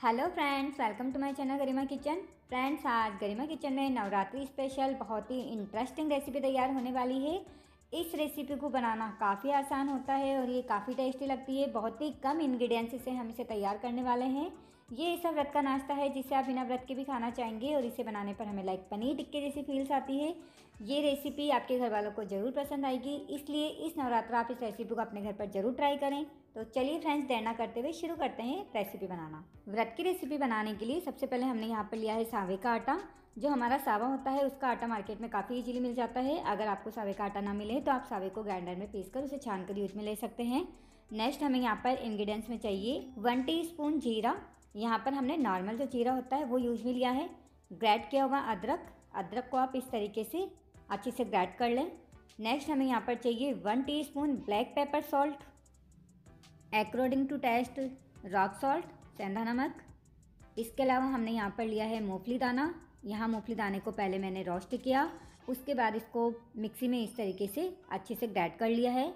Hello friends welcome to my channel Garima kitchen friends आज Garima kitchen में Navratri special बहुत ही interesting recipe तैयार होने वाली है। इस रेसिपी को बनाना काफ़ी आसान होता है और ये काफ़ी टेस्टी लगती है। बहुत ही कम इंग्रेडिएंट्स से हम इसे तैयार करने वाले हैं। ये ऐसा व्रत का नाश्ता है, जिसे आप बिना व्रत के भी खाना चाहेंगे और इसे बनाने पर हमें लाइक पनीर टिक्के जैसी फील्स आती है। ये रेसिपी आपके घर वालों को ज़रूर पसंद आएगी, इसलिए इस नवरात्र आप इस रेसिपी को अपने घर पर ज़रूर ट्राई करें। तो चलिए फ्रेंड्स देर ना करते हुए शुरू करते हैं रेसिपी बनाना। व्रत की रेसिपी बनाने के लिए सबसे पहले हमने यहाँ पर लिया है सावे का आटा। जो हमारा सावा होता है, उसका आटा मार्केट में काफ़ी इजीली मिल जाता है। अगर आपको सावे का आटा ना मिले तो आप सावे को ग्राइंडर में पीस कर उसे छान कर यूज़ में ले सकते हैं। नेक्स्ट हमें यहाँ पर इंग्रेडिएंट्स में चाहिए वन टी जीरा। यहाँ पर हमने नॉर्मल जो जीरा होता है, वो यूज़ में लिया है। ग्रैड किया हुआ अदरक। अदरक को आप इस तरीके से अच्छे से ग्रैड कर लें। नेक्स्ट हमें यहाँ पर चाहिए one teaspoon black pepper salt according to taste rock salt सेंधा नमक इसके अलावा हमने यहाँ पर लिया है मूंगफली दाना। यहाँ मूंगफली दाने को पहले मैंने रोस्ट किया। उसके बाद इसको मिक्सी में इस तरीके से अच्छे से ग्रैड कर लिया है।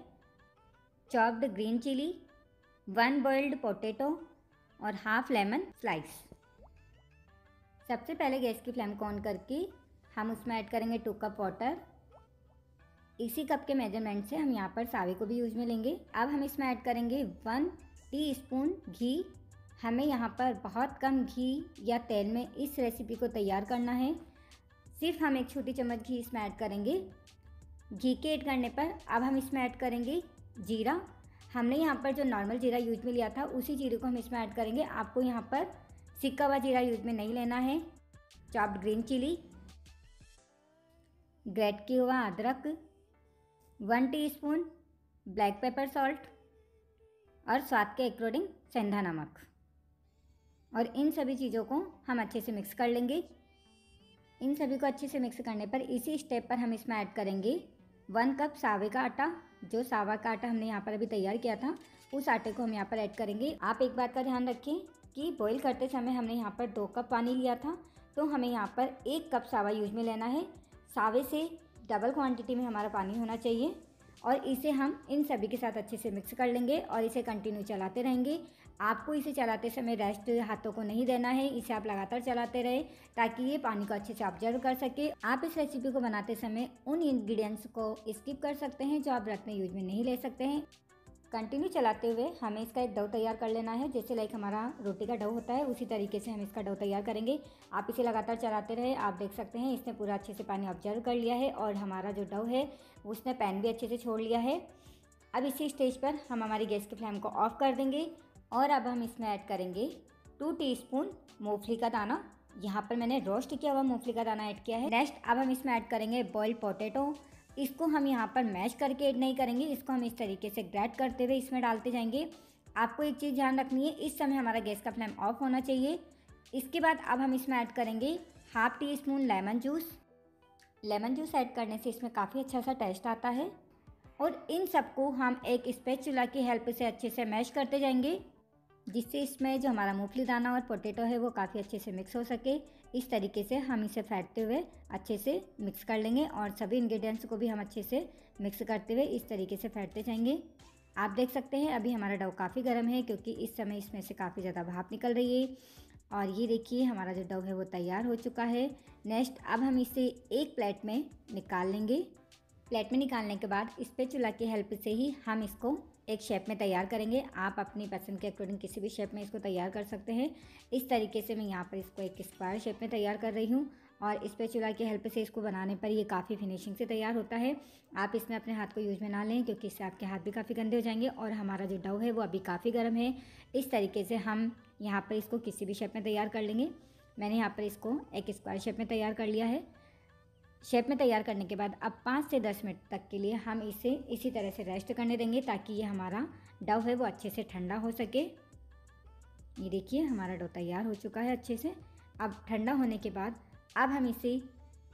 Chopped green chilli one boiled potato और हाफ़ लेमन स्लाइस सबसे पहले गैस की फ्लेम को ऑन करके हम उसमें ऐड करेंगे टू कप वाटर इसी कप के मेज़रमेंट से हम यहाँ पर सावे को भी यूज़ में लेंगे। अब हम इसमें ऐड करेंगे वन टी स्पून घी। हमें यहाँ पर बहुत कम घी या तेल में इस रेसिपी को तैयार करना है। सिर्फ़ हम एक छोटी चम्मच घी इसमें ऐड करेंगे। घी के ऐड करने पर अब हम इसमें ऐड करेंगे जीरा। हमने यहाँ पर जो नॉर्मल जीरा यूज़ में लिया था, उसी जीरे को हम इसमें ऐड करेंगे। आपको यहाँ पर सिक्का हुआ जीरा यूज़ में नहीं लेना है। चॉप्ड ग्रीन चिली ग्रेट किया हुआ अदरक one teaspoon black pepper salt और स्वाद के अकॉर्डिंग सेंधा नमक। और इन सभी चीज़ों को हम अच्छे से मिक्स कर लेंगे। इन सभी को अच्छे से मिक्स करने पर इसी स्टेप पर हम इसमें ऐड करेंगे वन कप सावे का आटा। जो सावा का आटा हमने यहाँ पर अभी तैयार किया था, उस आटे को हम यहाँ पर ऐड करेंगे। आप एक बात का ध्यान रखें कि बॉईल करते समय हमने यहाँ पर दो कप पानी लिया था तो हमें यहाँ पर एक कप सावा यूज़ में लेना है। सावे से डबल क्वांटिटी में हमारा पानी होना चाहिए और इसे हम इन सभी के साथ अच्छे से मिक्स कर लेंगे और इसे कंटिन्यू चलाते रहेंगे। आपको इसे चलाते समय रेस्ट हाथों को नहीं देना है, इसे आप लगातार चलाते रहे ताकि ये पानी को अच्छे से ऑब्ज़र्व कर सके। आप इस रेसिपी को बनाते समय उन इंग्रेडिएंट्स को स्किप कर सकते हैं जो आप रख में यूज़ में नहीं ले सकते हैं। कंटिन्यू चलाते हुए हमें इसका एक डो तैयार कर लेना है, जैसे लाइक हमारा रोटी का डो होता है, उसी तरीके से हम इसका डो तैयार करेंगे। आप इसे लगातार चलाते रहे, आप देख सकते हैं इसने पूरा अच्छे से पानी ऑब्ज़र्व कर लिया है और हमारा जो डो है, उसने पैन भी अच्छे से छोड़ लिया है। अब इसी स्टेज पर हम हमारी गैस की फ्लेम को ऑफ़ कर देंगे और अब हम इसमें ऐड करेंगे टू टीस्पून मूंगफली का दाना। यहाँ पर मैंने रोस्ट किया हुआ मूंगफली का दाना ऐड किया है। नेक्स्ट अब हम इसमें ऐड करेंगे बॉइल्ड पोटैटो इसको हम यहाँ पर मैश करके ऐड नहीं करेंगे, इसको हम इस तरीके से ग्रैड करते हुए इसमें डालते जाएँगे। आपको एक चीज़ ध्यान रखनी है, इस समय हमारा गैस का फ्लेम ऑफ़ होना चाहिए। इसके बाद अब हम इसमें ऐड करेंगे half teaspoon lemon juice. Lemon juice add करने से इसमें काफ़ी अच्छा सा टेस्ट आता है। और इन सबको हम एक स्पेचुला की हेल्प से अच्छे से मैश करते जाएँगे, जिससे इसमें जो हमारा मूंगफली दाना और पोटैटो है, वो काफ़ी अच्छे से मिक्स हो सके। इस तरीके से हम इसे फैटते हुए अच्छे से मिक्स कर लेंगे और सभी इंग्रेडिएंट्स को भी हम अच्छे से मिक्स करते हुए इस तरीके से फैटते जाएँगे। आप देख सकते हैं, अभी हमारा डव काफ़ी गर्म है क्योंकि इस समय इसमें से काफ़ी ज़्यादा भाप निकल रही है। और ये देखिए, हमारा जो डव है वो तैयार हो चुका है। नेक्स्ट अब हम इसे एक प्लेट में निकाल लेंगे। प्लेट में निकालने के बाद इस पे चूल्हा की हेल्प से ही हम इसको एक शेप में तैयार करेंगे। आप अपनी पसंद के अकॉर्डिंग किसी भी शेप में इसको तैयार कर सकते हैं। इस तरीके से मैं यहाँ पर इसको एक स्क्वायर शेप में तैयार कर रही हूँ और इस पे चूल्हा की हेल्प से इसको बनाने पर ये काफ़ी फिनिशिंग से तैयार होता है। आप इसमें अपने हाथ को यूज़ में ना लें क्योंकि इससे आपके हाथ भी काफ़ी गंदे हो जाएँगे और हमारा जो डव है वो अभी काफ़ी गर्म है। इस तरीके से हम यहाँ पर इसको किसी भी शेप में तैयार कर लेंगे। मैंने यहाँ पर इसको एक स्क्वायर शेप में तैयार कर लिया है। शेप में तैयार करने के बाद अब पाँच से दस मिनट तक के लिए हम इसे इसी तरह से रेस्ट करने देंगे ताकि ये हमारा डव है, वो अच्छे से ठंडा हो सके। ये देखिए, हमारा डो तैयार हो चुका है अच्छे से। अब ठंडा होने के बाद अब हम इसे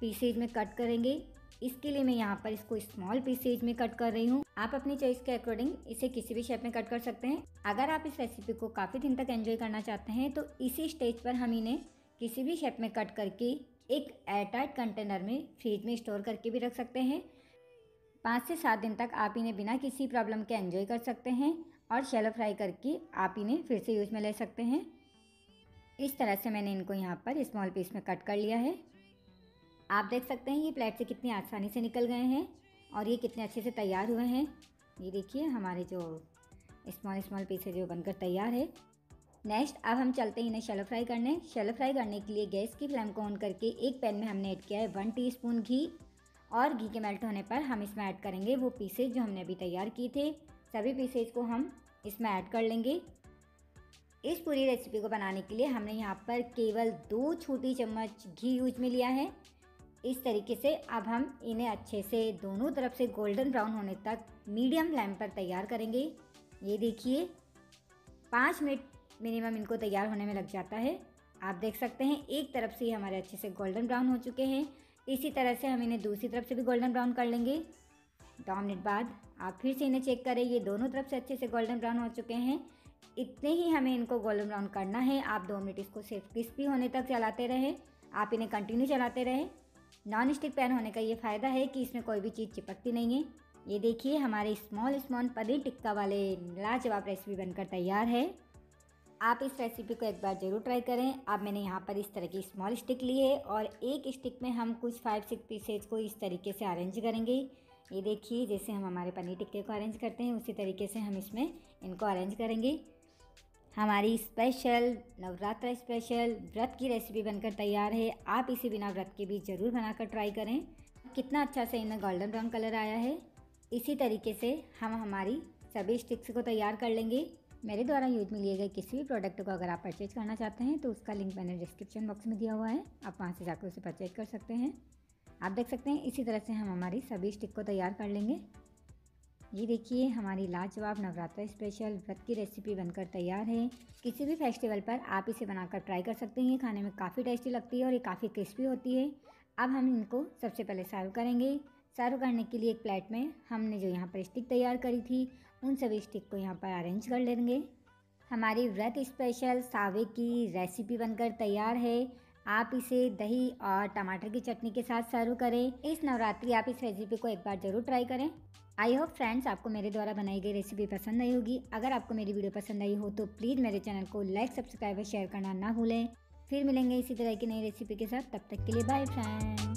पीसेज में कट करेंगे। इसके लिए मैं यहाँ पर इसको स्मॉल पीसेज में कट कर रही हूँ। आप अपनी चॉइस के अकॉर्डिंग इसे किसी भी शेप में कट कर सकते हैं। अगर आप इस रेसिपी को काफ़ी दिन तक एंजॉय करना चाहते हैं तो इसी स्टेज पर हम इन्हें किसी भी शेप में कट करके एक एयरटाइट कंटेनर में फ्रिज में स्टोर करके भी रख सकते हैं। पाँच से सात दिन तक आप इन्हें बिना किसी प्रॉब्लम के एंजॉय कर सकते हैं और शेलो फ्राई करके आप इन्हें फिर से यूज़ में ले सकते हैं। इस तरह से मैंने इनको यहाँ पर स्मॉल पीस में कट कर लिया है। आप देख सकते हैं ये प्लेट से कितनी आसानी से निकल गए हैं और ये कितने अच्छे से तैयार हुए हैं। ये देखिए हमारे जो स्मॉल स्मॉल पीसेज जो बनकर तैयार है। नेक्स्ट अब हम चलते हैं इन्हें शेलो फ्राई करने। शेलो फ्राई करने के लिए गैस की फ्लेम को ऑन करके एक पैन में हमने ऐड किया है वन टीस्पून घी। और घी के मेल्ट होने पर हम इसमें ऐड करेंगे वो पीसेज जो हमने अभी तैयार किए थे। सभी पीसेज को हम इसमें ऐड कर लेंगे। इस पूरी रेसिपी को बनाने के लिए हमने यहाँ पर केवल दो छोटी चम्मच घी यूज़ में लिया है। इस तरीके से अब हम इन्हें अच्छे से दोनों तरफ़ से गोल्डन ब्राउन होने तक मीडियम फ्लेम पर तैयार करेंगे। ये देखिए, पाँच मिनट मिनिमम इनको तैयार होने में लग जाता है। आप देख सकते हैं, एक तरफ़ से ही हमारे अच्छे से गोल्डन ब्राउन हो चुके हैं, इसी तरह से हम इन्हें दूसरी तरफ़ से भी गोल्डन ब्राउन कर लेंगे। दो मिनट बाद आप फिर से इन्हें चेक करें, ये दोनों तरफ़ से अच्छे से गोल्डन ब्राउन हो चुके हैं। इतने ही हमें इनको गोल्डन ब्राउन करना है। आप दो मिनट इसको सिर्फ़ क्रिस्पी होने तक चलाते रहें, आप इन्हें कंटिन्यू चलाते रहें। नॉन स्टिक पैन होने का ये फ़ायदा है कि इसमें कोई भी चीज़ चिपकती नहीं है। ये देखिए, हमारे स्मॉल स्मॉल पनीर टिक्का वाले लाजवाब रेसिपी बनकर तैयार है। आप इस रेसिपी को एक बार ज़रूर ट्राई करें। अब मैंने यहाँ पर इस तरह की स्मॉल स्टिक ली है और एक स्टिक में हम कुछ फाइव सिक्स पीसेज को इस तरीके से अरेंज करेंगे। ये देखिए, जैसे हम हमारे पनीर टिक्के को अरेंज करते हैं, उसी तरीके से हम इसमें इनको अरेंज करेंगे। हमारी स्पेशल नवरात्र स्पेशल व्रत की रेसिपी बनकर तैयार है। आप इसे बिना व्रत के भी ज़रूर बनाकर ट्राई करें। कितना अच्छा से इनमें गोल्डन ब्राउन कलर आया है। इसी तरीके से हम हमारी सभी स्टिक्स को तैयार कर लेंगे। मेरे द्वारा यूज़ में लिए गए किसी भी प्रोडक्ट को अगर आप परचेज करना चाहते हैं तो उसका लिंक मैंने डिस्क्रिप्शन बॉक्स में दिया हुआ है। आप वहाँ से जाकर उसे परचेज कर सकते हैं। आप देख सकते हैं, इसी तरह से हम हमारी सभी स्टिक को तैयार कर लेंगे। ये देखिए, हमारी लाजवाब नवरात्र स्पेशल व्रत की रेसिपी बनकर तैयार है। किसी भी फेस्टिवल पर आप इसे बनाकर ट्राई कर सकते हैं। खाने में काफ़ी टेस्टी लगती है और ये काफ़ी क्रिस्पी होती है। अब हम इनको सबसे पहले सर्व करेंगे। सर्व करने के लिए एक प्लेट में हमने जो यहाँ पर स्टिक तैयार करी थी, उन सभी स्टिक को यहाँ पर अरेंज कर लेंगे। हमारी व्रत स्पेशल सावे की रेसिपी बनकर तैयार है। आप इसे दही और टमाटर की चटनी के साथ सर्व करें। इस नवरात्रि आप इस रेसिपी को एक बार ज़रूर ट्राई करें। आई होप फ्रेंड्स आपको मेरे द्वारा बनाई गई रेसिपी पसंद आई होगी। अगर आपको मेरी वीडियो पसंद आई हो तो प्लीज़ मेरे चैनल को लाइक, सब्सक्राइब और शेयर करना ना भूलें। फिर मिलेंगे इसी तरह की नई रेसिपी के साथ। तब तक के लिए बाय फ्रेंड्स।